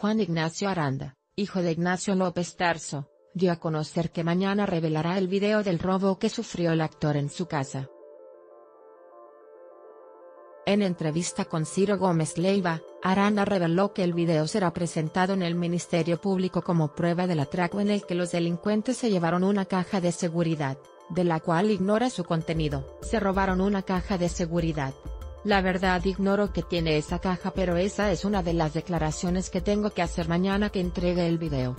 Juan Ignacio Aranda, hijo de Ignacio López Tarso, dio a conocer que mañana revelará el video del robo que sufrió el actor en su casa. En entrevista con Ciro Gómez Leiva, Aranda reveló que el video será presentado en el Ministerio Público como prueba del atraco en el que los delincuentes se llevaron una caja de seguridad, de la cual ignora su contenido. Se robaron una caja de seguridad. La verdad ignoro que tiene esa caja pero esa es una de las declaraciones que tengo que hacer mañana que entregue el video.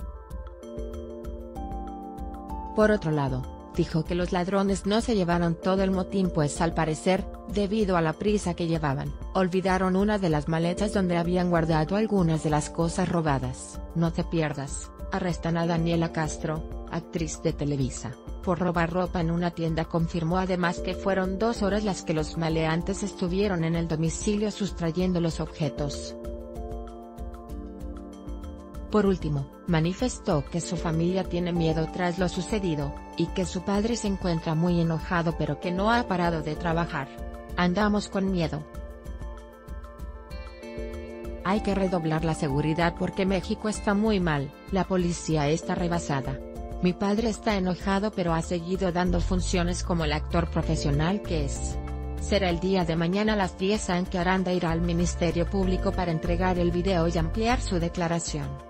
Por otro lado, dijo que los ladrones no se llevaron todo el motín pues al parecer, debido a la prisa que llevaban, olvidaron una de las maletas donde habían guardado algunas de las cosas robadas. No te pierdas, arrestan a Daniela Castro, actriz de Televisa, por robar ropa en una tienda confirmó además que fueron dos horas las que los maleantes estuvieron en el domicilio sustrayendo los objetos. Por último, manifestó que su familia tiene miedo tras lo sucedido, y que su padre se encuentra muy enojado pero que no ha parado de trabajar. Andamos con miedo. Hay que redoblar la seguridad porque México está muy mal, la policía está rebasada. Mi padre está enojado pero ha seguido dando funciones como el actor profesional que es. Será el día de mañana a las 10 en que Aranda irá al Ministerio Público para entregar el video y ampliar su declaración.